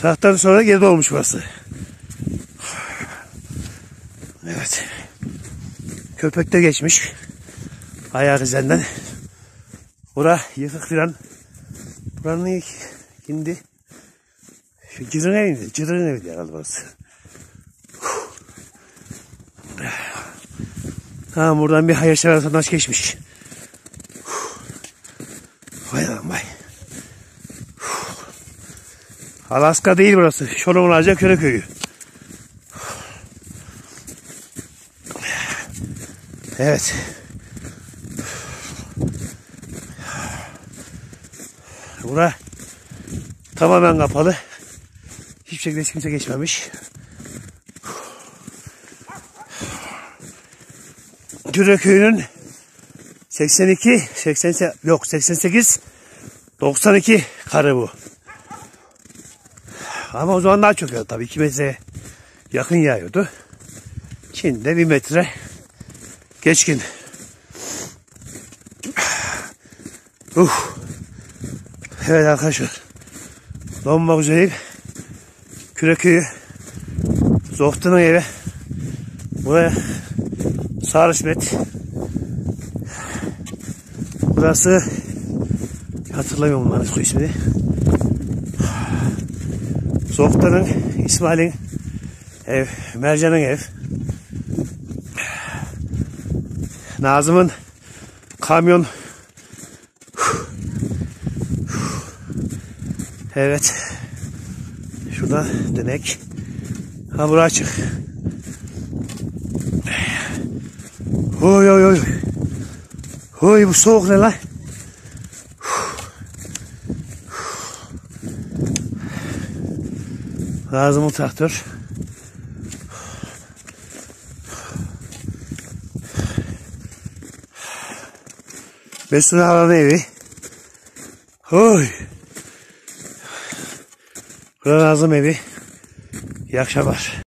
Tahttan sonra geri olmuş burası. Evet. Köpek de geçmiş. Ayak izlerinden. Bura yıkık filan. Buranın ilk indi. Şu cırın eviydi. Cırın eviydi herhalde burası. Ha buradan bir hayırsever vatandaş geçmiş. Vay lan vay. Alaska değil burası. Şolonlarca Köre köyü. Evet. Bura tamamen kapalı. Hiçbir şekilde hiç kimse geçmemiş. Güre köyünün 82, 80, yok 88, 92 karı bu. Ama o zaman daha çok yağdı tabii. 2 metre yakın yağıyordu. Şimdi de 1 metre geçkin. Uh. Evet arkadaşlar. Donmak üzereyim. Küreköy'ü Zohtan'ın evi. Buraya Sarışmet. Burası hatırlamıyorum bunların ismini. Zohtan'ın, İsmail'in ev, Mercan'ın ev. Nazım'ın kamyon Evet. Şurada dönek. Ha bura açık. Oy oy oy. Oy bu soğuk ne lan? Lazım traktör. Mesut Ağa'nın evi. Oy. Burası Nazım evi. İyi akşamlar.